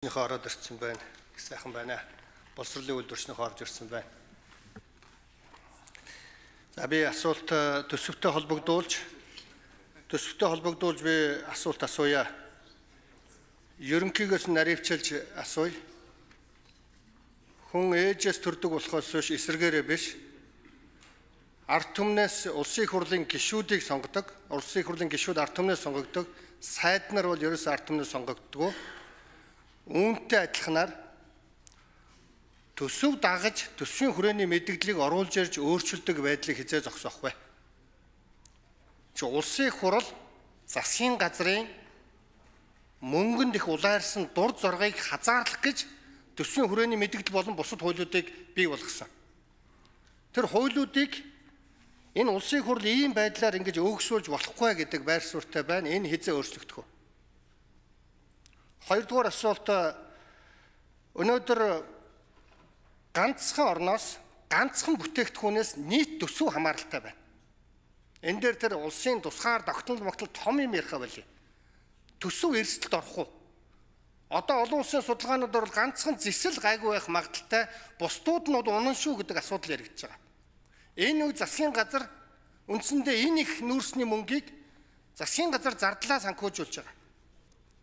Нөхөө ороод ирсэн байна. Их сайхан байна. Боловсролын үйлдвэрчнийхөө орж ирсэн байна. За би асуулт э, төсөвтэй холбогдуулж төсөвтэй холбогдуулж би асуулт асууя. Ерөнхийгөөс наривчилж асууя. Хүн ээжээс төрдөг болохоос биш эсэргээрээ биш. Ард түмнээс улсын их хурлын гишүүдийг сонгодог. Улсын их хурлын гишүүд ард түмнээс сонгогддог. Сайд нар бол ерөөс ард түмнээс сонгогддог үүнтэй адилханаар төсөв дагаж төсвийн хүрээний мэдээллийг оруулж ирж өөрчилдөг байдлыг хизээ зогсоох вэ? Чи улсын хурал засгийн газрын мөнгөнд их улаарсан дур зоргийг хазаарлах гэж төсвийн хүрээний мэдээлэл болон бусад хуулиудыг бий болгосон. Тэр хуулиудыг энэ улсын хурал ийм байдлаар ингэж өөгсүүлж болохгүй гэдэг байр суурьтай байна. Энэ хизээ өөрчлөгдөх үү? Хоёрдугаар асуулт өнөөдөр ганцхан орноос ганцхан бүтээгдэхүүнээс нийт төсөв хамааралтай байна. Энэ дээр тэр улсын тусгаар тогтнол могтол том юм ярих байли. Төсөв эрсдэлд орох уу? Одоо олон улсын судалгаанууд бол ганцхан зэсэл гайгүй байх магадaltaй бусдууд нь унан шүү гэдэг асуудал яригдж байгаа. Энэ үе засгийн газар үндсэндээ энэ их нүүрсний мөнгийг засгийн газар зардлаа санхүүжүүлж байгаа.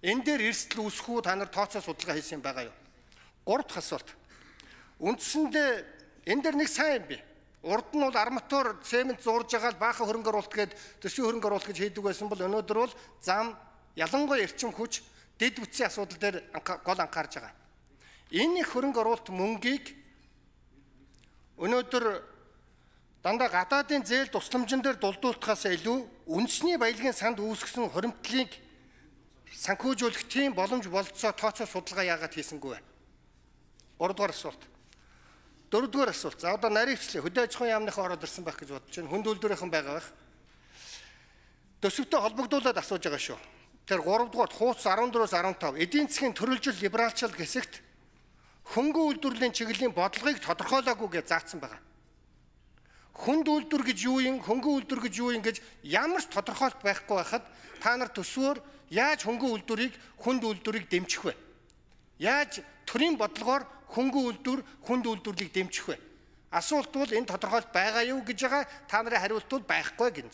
Энэ дээр эрсдэл үүсэх үү та нар тооцоо судалгаа хийсэн байгаа юу? Гурав дахь асуулт. Үндсэндээ энэ дээр нэг сайн юм би. Урд нь бол арматур, цемент зурж байгаа л баахан хөрөнгө оруулалт гээд төсвийн хөрөнгө оруулалт гэж хийдэг байсан бол өнөөдөр бол зам ялангуяа эрчим хүч дэд бүтцийн асуудал дээр гол анхаарж байгаа. Энэ хөрөнгө оруулалт мөнгийг өнөөдөр дандаа гадаадын зээл тусламжин дээр дулдуулахаас илүү үндэсний баялагын санд үүсгэсэн хоримтлыг санхүүжүүлэх тийм боломж болцоо тооцоо судалгаа яагаад хийсэнгүй вэ? 3 дугаар асуулт. 4 дугаар асуулт. За одоо наривчлаа хөдөө аж ахуйн яамныхаа ороод ирсэн байх гэж бодож байна. Хүнд үйлдвэрийнхэн байгаа байх. Төсөвтэй холбогдуулаад асууж байгаа шүү. Тэр 3 дугаар хууц 14-өөс 15 эдийн засгийн төрөлжил либералчил гэсэгт хөнгөн үйлдвэрлэлийн чиглэлийн бодлогыг тодорхойлоогүй гэж заасан байгаа. Хүнд үйлдвэр гэж юу юм, хөнгөн үйлдвэр гэж юу юм гэж ямар ч тодорхойлт байхгүй байхад та нар төсвөөр яаж хөнгөн үйлдвэрийг хүнд үйлдвэрийг дэмжих вэ? Яаж төрийн бодлогоор хөнгөн үйлдвэр хүнд үйлдвэрлэлийг дэмжих вэ? Асуулт бол энэ тодорхойлт байгаа юу гэж байгаа та нарын хариулт бол байхгүй гэж.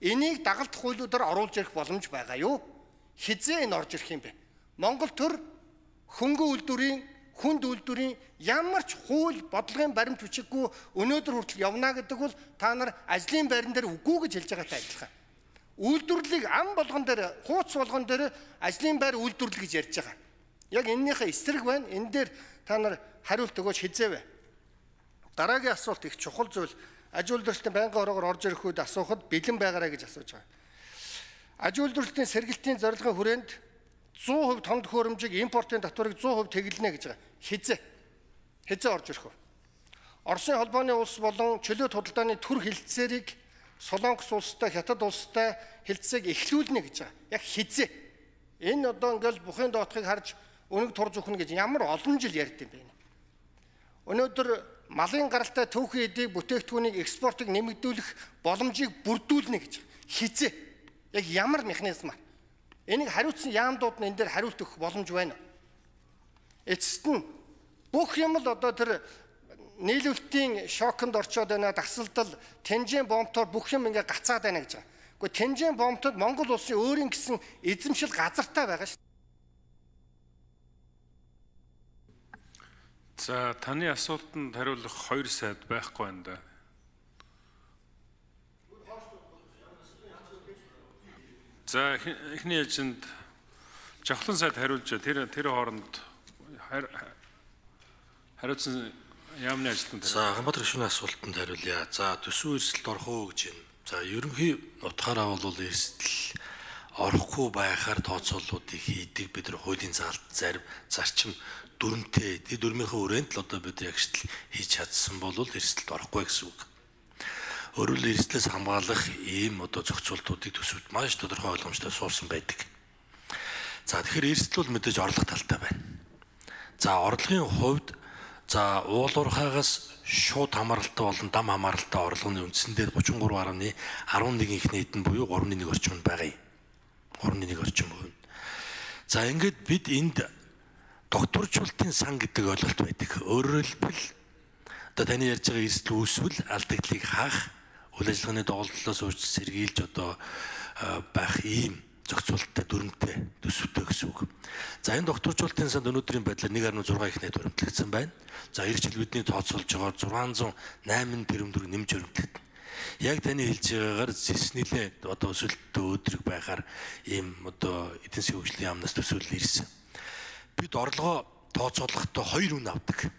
Энийг дагалт хуулиудаар оруулж ирэх боломж байгаа юу? Хизээ энэ орж ирэх юм бэ? Монгол төр хөнгөн үйлдвэрийн хүнд үйлдвэрийн ямар ч хууль бодлогын баримт бичиггүй өнөөдөр хүртэл явна гэдэг бол та нар ажлын байран дээр үгүй гэж хэлж байгаатай адилхан үйлдвэрлэлийг ам болгон дээр хууц болгон дээр ажлын байр үйлдвэрлэл гэж ярьж байгаа. Яг эннийхээ эсрэг байна. Энэ дээр та нар хариулт өгөөч хизээвэ. Дараагийн асуулт их чухал зүйл аж үйлдвэрлэлтийн байнгын ороогоор орж ирэх үед асуухад бэлэн байгаарай гэж асууж байгаа. Аж үйлдвэрлэлтийн сэргэлтийн зорилгын хүрээнд 100% томд хөрөмжийг импортын татварыг 100% тэглэнэ гэж байгаа. Хизээ. Хизээ орж ирэх үү? Оросын холбооны улс болон чөлөөт худалдааны төр хилцээрийг Солонгос улстай хятад улстай хилцээг эхлүүлнэ гэж байгаа. Яг хизээ. Энэ одоо ингээл бухын доотхыг харж өнөг турж өгнө гэж ямар олон жил ярьд юм бэ? Өнөөдөр малын гаралтай төвхөн эдийг бүтээгдэхүүнийг экспортыг нэмэгдүүлэх боломжийг бүрдүүлнэ гэж хизээ. Яг ямар механизм аа? Энийг хариуцсан яамдууд нь энэ дээр хариулт өгөх боломж байна. Эцэст нь бүх юм л одоо тэр нийлүүлэлтийн шоконд орчоод байна дасалдал тэнжийн бомбтоор бүх юм ингээ гацаад байна гэж байгаа. Гэхдээ тэнжийн бомбтод Монгол улсын өөрийн гэсэн эзэмшил газартай байгаа шүү. За таны асуултанд хариулах хоёр сайд байхгүй байна да. За эхний ээлжинд жавхлан сайд хариулж тэр тэр хооронд хариуцсан Яамны ажилтнууд. За Хамбатар гишүүний асуултанд хариулъя. За төсөв эрсдэлд орох уу гэж байна. За ерөнхий утгаараа бол эрсдэл орохгүй байхаар тооцооллуудыг хийдэг бид нар хуулийн заалт зарим зарчим дүрмтэй тэр дүрмийнхээ өрөөнд л одоо бид ягштал хийж чадсан бол эрсдэлд орохгүй гэсэн үг. Өөрөөр эрсдлээс хамгаалах ийм одоо зохицуултуудыг төсөвт маш тодорхой ойлгомжтой суусан байдаг. За тэгэхээр эрсдэл бол мэдээж орлого талтай байна. За орлогын хувьд За уулуурхаагаас шууд хамааралтай болон дам хамааралтай орлогын үндсэндээ 33.11 их нийт нь буюу 3.1 орчим байгаа юм. 3.1 орчим байна. За ингээд бид энд докторжуулалтын сан гэдэг ойлголт байдаг. Өөрөөр хэлбэл одоо таны ярьж байгаа эрсдэл үүсвэл алдагдлыг хаах үйл ажиллагааны доголдлоос урьж сэргийлж одоо байх ийм зохицуулттай дүрмтэй төсөвтэй гэсэн үг. За энэ докторжуулалтын санд өнөөдрийн байдлаар 1.6 их найд өрөмтлөгдсөн байна. За эх жил бидний тооцоолж байгаа 608 тэрбум төгрөг нэмж өрөмтлөгдөн. Яг таны хэлж байгаагаар зис нилээ одоо өсөлттэй өдрөг байхаар ийм одоо эдийн засгийн хөгжлийн яамнаас төсөөлөл ирсэн. Бид орлогоо тооцоолохдоо хоёр үн авдаг.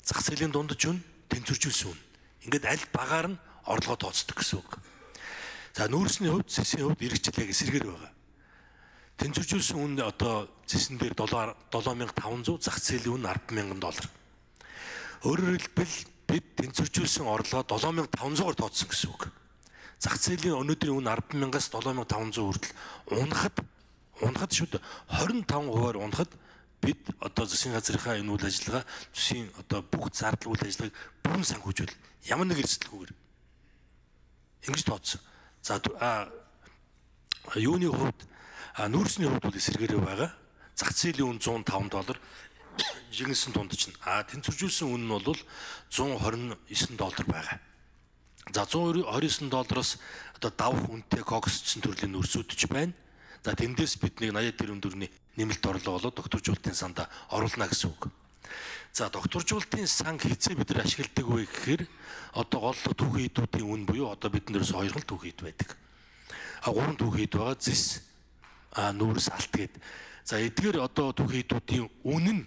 Зах зээлийн дундаж үн, тэнцвэржүүлсэн үн. Ингээд аль багаар нь орлогоо тооцдог гэсэн үг. За нүүрсний хувьд зэсийн хувьд эргэжил яг эсэргээр байгаа. Тэнцвэржүүлсэн үн одоо зэсэн дээр 7500 зах зээлийн үн 100,000 доллар. Өөрөөр хэлбэл бид тэнцвэржүүлсэн орлогоо 7500-аар тооцсон гэсэн үг. Зах зээлийн өнөөдрийн үн 100000-аас 7500 хүртэл унахад унахад шүд 25%-аар унахад бид одоо засгийн газрынхаа энэ үйл ажиллагаа төсвийн одоо бүх зардал үйл ажиллагааг бүрэн санхүүжүүл ямар нэг эрсдэлгүйгээр ингэж тооцсон. За юуны хувьд нүүрсний хувьд бол эсэргээрээ байгаа. Зах зээлийн үн 105 доллар жигнэсэн дунд чинь. А тэнцвэржүүлсэн үн нь бол 129 доллар байгаа. За 129 доллароос одоо давх үнэтэй коксчсон төрлийн нөрсүүд ч байна. За тэндээс бид нэг 80 тэрбум төгрөгийн нэмэлт орлого болоод докторжуулалтын санда оруулна гэсэн үг. За докторжуулалтын сан хизээ бид нар ашигладаг вэ гэхээр одоо гол түүхэн идүүдийн үн буюу одоо бид нэрс хоёр гол түүхэн ид байдаг. А гурван түүхэн ид байгаа зис нүүрс алт гээд. За эдгээр одоо түүхэн идүүдийн үн нь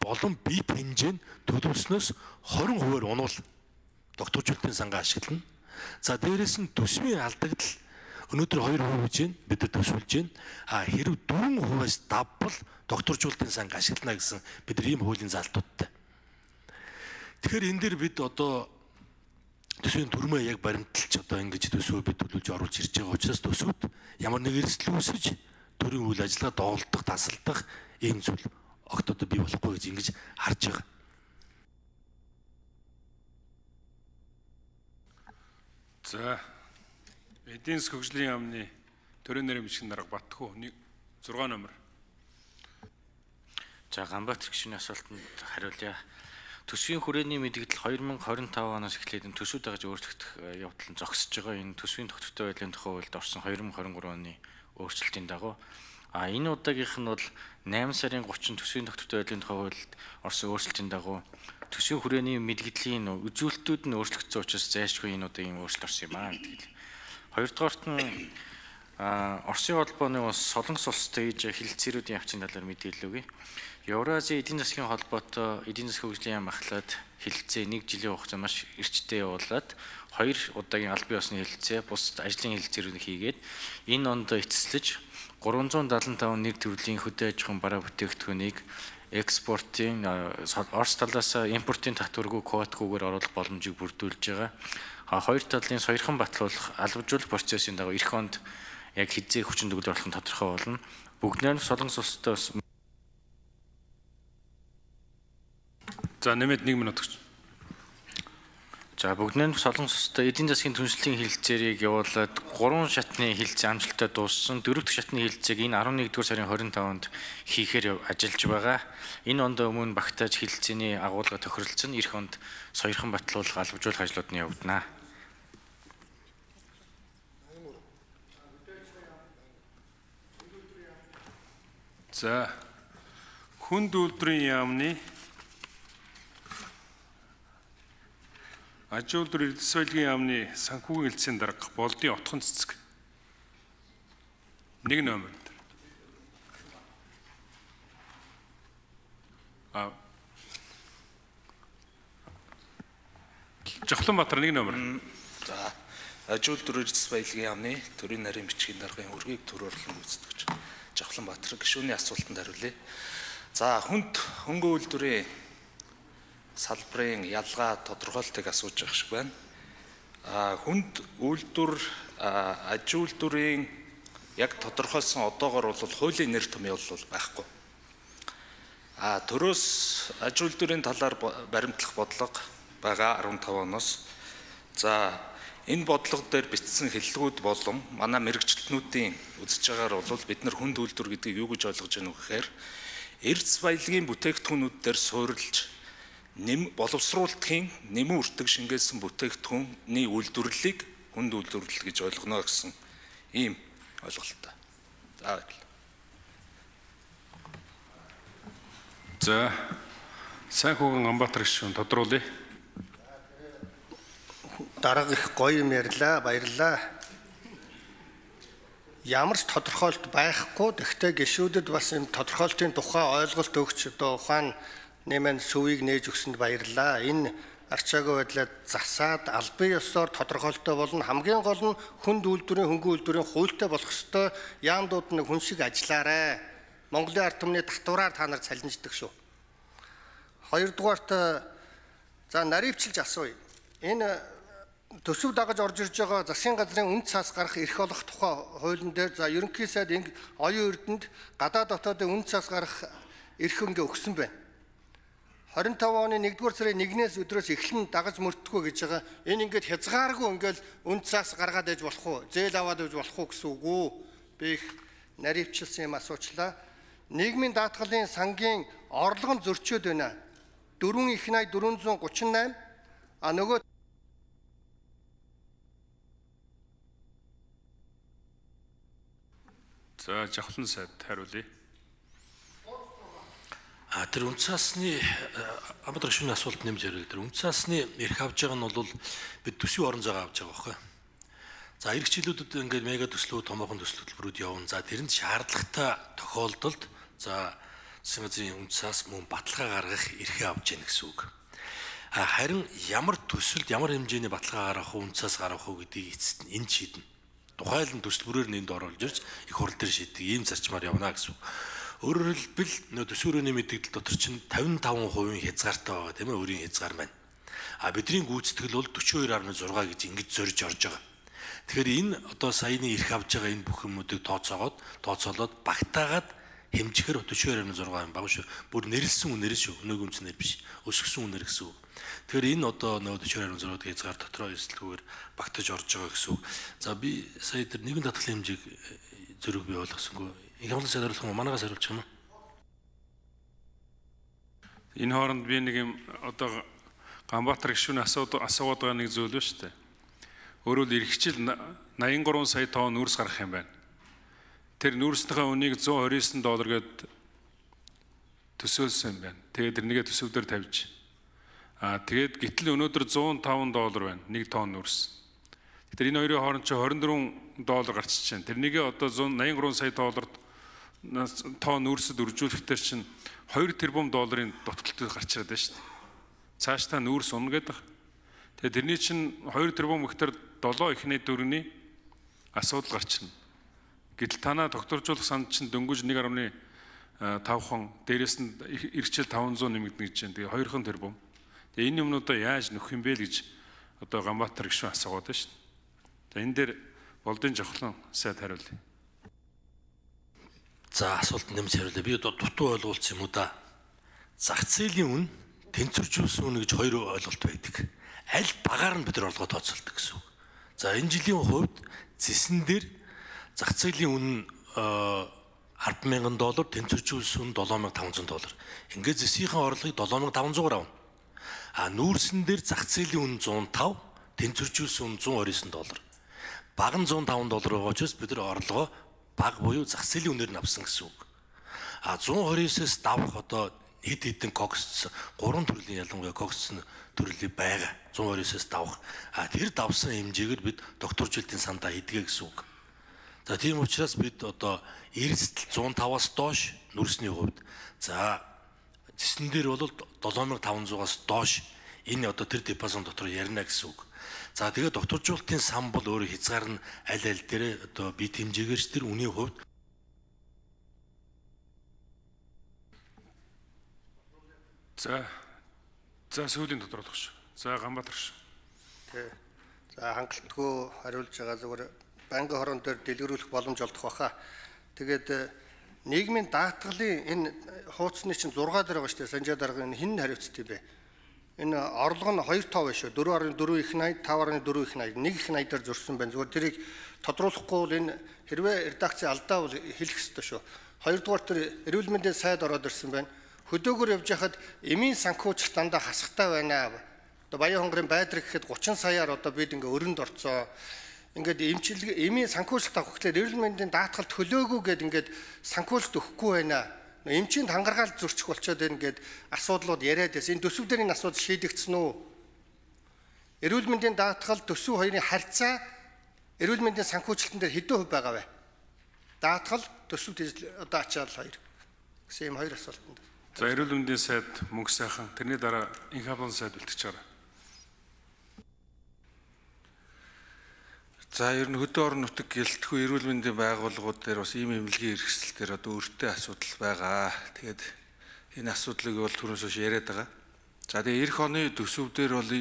болон бие хэмжээ нь төлөвснөөс 20%-аар унуул докторжуулалтын сангаа ашиглана. За дээрэс нь төсвийн алдагдал өнөөдөр 2% гэж байна. Бид нар төсвөлж байна. А хэрв 4%-аас давбал докторжуулалтын санг ашиглана гэсэн бид нар ийм хуулийн залтуудтай. Тэгэхээр энэ дээр бид одоо төсвийн төрмөө яг баримталж одоо ингэж төсвөө бид төлөвлөж оруулж ирж байгаа учраас төсвөд ямар нэг эрсдэл үүсэж төрийн үйл ажиллагаа доголдох, тасалдах ийм зүйл огт одоо бий болохгүй гэж ингэж харж байгаа. За эдийн засгийн хөгжлийн яамны төрийн нэрийн бичгийн дарга Батхүү 6 номер. За Ганбаатар гишүүний асуултанд хариулъя. Төсвийн хүрээний мэдээлэл 2025 оноос эхлээд энэ төсвүүд дагаж өөрчлөгдөх э, явдал нь зогсож байгаа. Энэ төсвийн тогтвортой байдлын тухай хуульд орсон 2023 оны өөрчлөлтийн дагуу а энэ удаагийнх нь бол 8 сарын 30 төсвийн тогтвортой байдлын тухай хуульд орсон өөрчлөлтийн дагуу төсвийн хүрээний мэдээллийн үзүүлэлтүүд нь өөрчлөгдсөн учраас зайлшгүй энэ удаагийн өөрчлөлт орсон юм аа гэдэг. Хоёрдугаарт нь Оросын холбооны улс Солонгос улстай хийж хилцээрүүдийн явцын талаар мэдээлэл өгье. Евразийн эдийн засгийн холбоотой эдийн засгийн хөгжлийн яам ахлаад хилцээ нэг жилийн хугацаа маш эрчтэй явуулаад хоёр удаагийн аль бие усны хилцээ бус ажлын хилцээрүүд хийгээд энэ онд эцэслэж 375 нэр төрлийн хөдөө аж ахуйн бараа бүтээгдэхүүнийг экспортын Орос талаас импортын татваргүй квотгүйгээр оруулах боломжийг бүрдүүлж байгаа. А хоёр талын соёрхон батлуулах албажуулах процессын дагуу эх онд яг хизээ хүчин төгөл болох нь тодорхой болно. Бүгд найрамд солонгос улстай За нэмээд 1 минут гэж. За бүгднээ солонгос улстай эдийн засгийн түншлэлийн хилцээрийг явуулаад 3 шатны хилцээ амжилттай дууссан. 4 дахь шатны хилцээг энэ 11-р сарын 25-нд хийхээр ажиллаж байгаа. Энэ онд өмнө багтааж хилцээний агуулга тохиролцсон. Ирэх онд соёрхон батлуулах албажуулах ажлууд нь явагдана. За хүнд үйлдвэрийн яамны Аж үйлдвэр эрдэс соёлын яамны санхүүгийн хэлтсийн дарга болдын отхон цэцэг. Нэг номер. А Жохлонбаатар нэг номер. За аж үйлдвэр эрдэс соёлын яамны төрийн нарийн бичгийн даргын өргөийг төр орлон гүйцэтгэж Жохлонбаатар гишүүний асуултанд хариулъя. За хүнд хөнгө үйлдвэрийн салбарын ялгаа тодорхойлтыг асууж байгаа шиг байна. А хүнд үйлдвэр аж үйлдвэрийн яг тодорхойлсон одоогор бол хуулийн нэр томьёол бол байхгүй. А төрөөс аж үйлдвэрийн талаар баримтлах бодлого байгаа 15 оноос. За энэ бодлого дээр бичсэн хэллэгүүд болон манай мэрэгчлэтнүүдийн үзэж байгаагаар бол бид нар хүнд үйлдвэр гэдгийг юу гэж ойлгож байна вэ гэхээр эрдэс баялагын бүтээгдэхүүнүүд дээр суурилж нэм боловсруулалтын нэмэн үртэг шингээсэн бүтээгдэхүүний үйлдвэрлэлийг хүнд үйлдвэрлэл гэж ойлгоно гэсэн ийм ойлголттой. За За сайн хүүгэн Амбатар гишүүн тодруулъя. дарга их гоё юм ярьлаа, баярлаа. Ямар ч тодорхойлт байхгүй. Тэгвэл гişүүдэд бас юм тодорхойлтын тухай ойлголт өгч одоо ухаан нэмэн сүвийг нээж өгсөнд баярлаа. Энэ арчаагүй байдлаар засаад албан ёсоор тодорхойлттой болно. Хамгийн гол нь хүнд үйлдвэрийн хөнгөн үйлдвэрийн хуультай болох ёстой. Яамдууд нэг хүн шиг ажиллаарэ. Монголын ард түмний татвараар та нар цалинждаг шүү. Хоёрдугаарт за наривчилж асууя. Энэ төсөв дагаж орж ирж байгаа засгийн газрын үнд цаас гарах эрх олох тухай хуулийн дээр за ерөнхий сайд оюун эрдэнэд гадаад дотоодын үнд цаас гарах эрх ингээ өгсөн байна. 25 оны 1-р сарын 1-ээс өдрөөс эхлэн дагаж мөрдөхөө гэж байгаа. Энэ ингээд хязгааргүй ингээл үнд цаас гаргаад ээж болох уу? Зээл аваад ээж болох уу гэсэн үг үү? Би их наривчлсан юм асуучлаа. Нийгмийн даатгалын сангийн орлого нь зөрчөөд байна. 4 их 80 438 а нөгөө За жавхлан сайд хариулъя. А тэр үнцаасны амбар шүний асуулт нэмж ярил. Тэр үнцаасны эрх авж байгаа нь бол бид төсвийн орон зайгаа авж байгаа байхгүй. За эх жилүүдэд ингээд мега төслүүд, томоохон төслөлбөрүүд явна. За тэрэнд шаардлагатай тохиолдолд за засгийн газрын үнцаас мөн баталгаа гаргах эрхээ авж яах гэсэн үг. А харин ямар төсөлд ямар хэмжээний баталгаа гаргах уу, үнцаас гаргах уу гэдгийг эцэст нь энэ шийднэ тухайлан төсөлбөрөөр нэнд оруулж ирж их хурл дээр шийдэг ийм зарчмаар явна гэсэн. Өөрөөр хэлбэл нөө төсвөрөөний мэдээлэл дотор чинь 55% хязгаартай байгаа тийм ээ өөрийн хязгаар маань. А бидний гүйцэтгэл бол 42.6 гэж ингэж зорж орж байгаа. Тэгэхээр энэ одоо саяны эрх авж байгаа энэ бүх юмнуудыг тооцоогоод тооцоолоод багтаагаад хэмжихэр 42.6 юм баг шүү. Бүр нэрлсэн үнээр шүү. Өнөөгийн үнснээр биш. Өсгсөн үнээр гэсэн үг. Тэгэхээр энэ одоо нөгөө 42.6 хязгаар дотроо эсэлгүүгээр багтаж орж байгаа гэсэн үг. За би сая тэр нэгэн татгалын хэмжээг зөрөг бий болгосонгүй. Сайд хариулах юм манагаас хариулчих юм. Энэ хооронд би нэг юм одоо Ганбаатар гишүүн асууд асууад байгаа нэг зүйл ба дээ. Өөрөөр эргэжил 83 сая тонн нүүрс гарах юм байна. Тэр нүүрснийхээ үнийг 129 доллар гээд төсөөлсөн юм байна. Тэгээд тэрнийгээ төсөв дээр тавьж Аа тэгээд гítэл өнөөдөр 105 доллар байна. 1 тонн нүрс. Тэгэхээр энэ хоёрын хооронд чи 24 доллар гарчиж байна. Тэрнийгээ одоо 183 сая долларт тонн нүрсэд үржүүлэхдээ чинь 2 тэрбум долларын дуталтыг гарч ирээд байна шүү дээ. Цааш та нүрс унна гэдэг. Тэгээ тэрний чинь 2 тэрбум гэхтэр 7 ихний дөрөвний асуудал гарчна. Гэтэл танаа докторжуулах санд чинь дөнгөж 1.5 хон дээрэс нь эргчил 500 нэмэгдэнэ гэж байна. Тэгээ 2 хон тэрбум. Тэгээ энэ юмнуудаа яаж нөхөх юм бэ гэж одоо Ганбаатар гишүүн асуугаад байна шүү дээ. За энэ дээр болдын жавхлан сайд хариулъя. За асуулт нэмж хариулъя. Би одоо дутуу ойлгуулсан юм уу да. Зах зээлийн үн тэнцвэржүүлсэн үн гэж хоёр ойлголт байдаг. Аль багаар нь бид нар олгоо тооцолдог гэсэн үг. За энэ жилийн хувьд зэсэн дээр зах зээлийн үн 100000 доллар тэнцвэржүүлсэн үн 7500 доллар. Ингээд зэсийнхээ орлогыг 7500-аар авна. А нүүрсэн дээр зах зээлийн үн 105, тэнцвэржүүлсэн үн 129 доллар. Баг нь 105 доллар байгаа учраас бид нар орлогоо баг буюу зах зээлийн үнээр нь авсан гэсэн үг. А 129-с давах одоо хэд хэдэн кокс гурван төрлийн ялангуяа кокс төрлийн байгаа. 129-с давах. А тэр давсан хэмжээгээр бид докторжилтын сандаа хийдгээ гэсэн үг. За тийм учраас бид одоо эрсдэл 105-аас доош нүрсний хувьд за Тэсэн дээр бол 7500-аас доош энэ одоо тэр диапазон дотор ярина гэсэн үг. За тэгээд докторжуулалтын сан бол өөрө хязгаар нь аль аль дээр одоо бит хэмжээгээрч тэр үний хувьд За за сүүлийн тодруулах шүү. За Ганбаатар шүү. Тэ. За хангалтгүй хариулж байгаа зүгээр банкны хорон дээр дэлгэрүүлэх боломж олдох баха. Тэгээд нийгмийн даатгалын энэ хуудасны чинь 6 дээр байгаа шүү дээ. Санжаа дарга энэ хин хариуцт юм бэ? Энэ орлого нь 2 тоо биш үү? 4.4 их 80, 5.4 их 80, 1 их 80 дээр зөрсөн байна. Зүгээр тэрийг тодруулахгүй бол энэ хэрвээ редакцийн алдаа бол хэлэх ёстой шүү. Хоёрдугаар тэр эрүүл мэндийн сайд ороод ирсэн байна. Хөдөөгөр явж хахад эмийн санхүүжилт дандаа хасахтай байна. Одоо Баян хонгорын байдраг гэхэд 30 саяар одоо бид ингээ өрөнд орцоо. Ингээд эмчилэг эмийн санхүүжилт авах гэхээр эрүүл мэндийн даатгалт хөлөөгөө гэд ингээд санхүүжилт өгөхгүй байна. Эмчинд хангаргаал зөрчих болчоод байна гэд асуудлууд яриад байсан. Энэ төсөв дээр энэ асуудал шийдэгдсэн үү? Эрүүл мэндийн даатгал төсөв хоёрын харьцаа эрүүл мэндийн санхүүжилтэн дээр хэдэн хувь байгаа вэ? Даатгал төсөв одоо ачаал хоёр. Гэсэн юм хоёр асуултанд. За эрүүл мэндийн сайд мөнгө сайхан тэрний дараа инх хамгаалалтын сайд бэлтгэж байгаа. За ер нь хөдөө орон нутаг гэлтгүй эрүүл мэндийн байгууллагууд дээр бас ийм эмнэлгийн хэрэгсэл дээр одоо өртөө асуудал байгаа. Тэгээд энэ асуудлыг бол түрүүнээс хойш яриад байгаа. За тэгээд эх оны төсөв дээр бол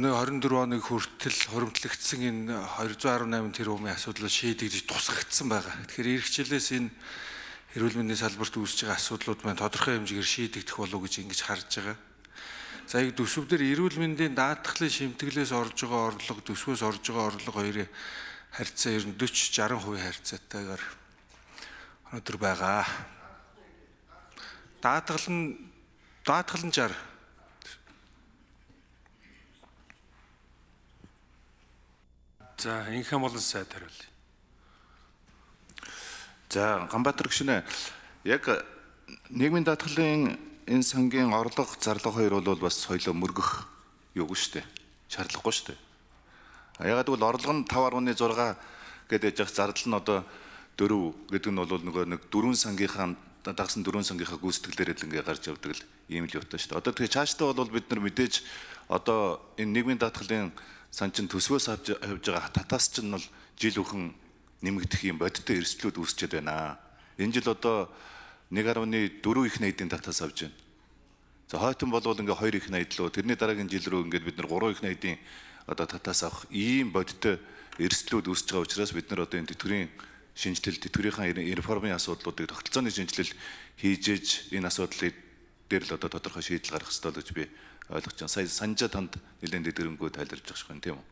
өнөө 24 оныг хүртэл хуримтлагдсан энэ 218 тэрбумын асуудлыг шийдэгдэж тусгагдсан байгаа. Тэгэхээр эх жилээс энэ эрүүл мэндийн салбарт үүсэж байгаа асуудлууд маань тодорхой хэмжээгээр шийдэгдэх болов уу гэж ингэж харж байгаа. За яг төсөвдөр эрүүл мэндийн даатгалын шимтгэлээс орж байгаа орлого, төсвөөс орж байгаа орлого хоёрын харьцаа ер нь 40 60% харьцаатайгаар өнөөдөр байгаа. Даатгал нь даатгал нь 60 За инх хамгаалалтын сайд хариулъя. За Ганбаатар гүшинэ яг нийгмийн даатгалын энэ сангийн орлого зарлага хоёр бол бас соёлоо мөргөх юу шүү дээ. Шаардлагагүй шүү дээ. Ягаад гэвэл орлого нь 5.6 гэдэг яж зардал нь одоо 4 гэдэг нь бол нөгөө нэг дөрвөн сангийнхаа дагсан дөрвөн сангийнхаа гүйцэтгэлээр л ингээ гарч явдаг л ийм л юутай шүү дээ. Одоо тэгээ цаашдаа бол бид нар мэдээж одоо энэ нийгмийн даатгалын сан чин төсвөөс авч явж байгаа татаас чинь бол жил бүхэн нэмэгдэх юм бодиттой эрсдлүүд үүсчихэд байна. Энэ жил одоо 1.4 их найдын татаас авж байна. За хойтон болвол ингээ 2 их найд лөө тэрний дараагийн жил рүү ингээд бид нар 3 их найдын одоо татаас авах ийм бодиттой эрсдлүүд үүсэж байгаа учраас бид нар одоо энэ тэтгэврийн шинжилэл тэтгэврийнхаа реформын асуудлуудыг тогтолцооны шинжилэл хийж ээж энэ асуудлыг дээр л одоо тодорхой шийдэл гаргах хэрэгтэй л гэж би ойлгож байна. Сая санжаа танд нэлээд дэдгэрэнгүй тайлбарлаж байгаа шүү тийм үү?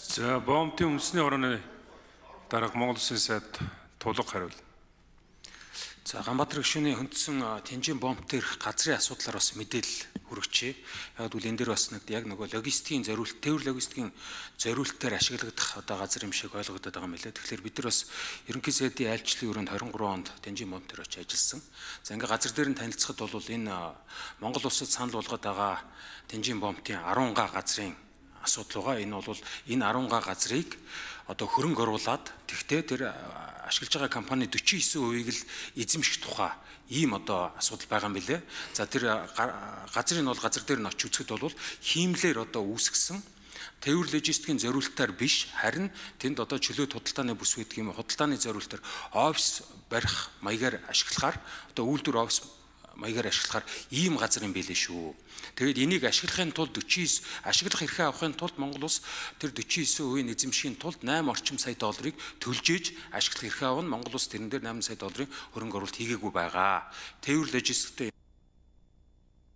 За бомбын үндэсний орны дарга Монгол Улсын сайд тулга хариулна. За Ганбаатар гишүүний хөндсөн тэнжин бомб дээрх газрын асуудлаар бас мэдээлэл хүргэжээ. Яг бол энэ дээр бас нэг яг нөгөө логистикийн зориулт, тээвэр логистикийн зориултаар ашиглагдах одоо газар юм шиг ойлгогдоод байгаа юм лээ. Тэгэхээр бид нар бас ерөнхий сайдын айлчлалын өрөөнд 23 онд тэнжин бомб дээр очиж ажилласан. За ингээ газар дээр нь танилцахад бол энэ Монгол улсад санал болгоод байгаа тэнжин бомбын 10 га газрын асуудал байгаа. Энэ бол энэ 10 га газрыг одоо хөрөнгө оруулад тэгтээ тэр ашиглаж байгаа компани 49%-ийг л эзэмших тухай ийм одоо асуудал байгаа юм билэ. За тэр газрын бол газар дээр нь очиж үзэхэд бол хиймлэр одоо үүсгэсэн Тэвэр логистикийн зориултаар биш харин тэнд одоо чөлөө худалдааны бүс гэдэг юм худалдааны зориултаар офис барих маягаар ашиглахаар одоо үйлдвэр офис маягаар ашиглахаар ийм газар юм байлээ шүү. Тэгээд энийг ашиглахын тулд 49 ашиглах эрхээ авахын тулд Монгол улс тэр 49% эзэмшхийн тулд 8 орчим сая долларыг төлж ээж ашиглах эрхээ авах нь Монгол улс тэрэн дээр 8 сая долларын хөрөнгө оруулалт хийгээгүй байгаа. Тэвэр логистиктэй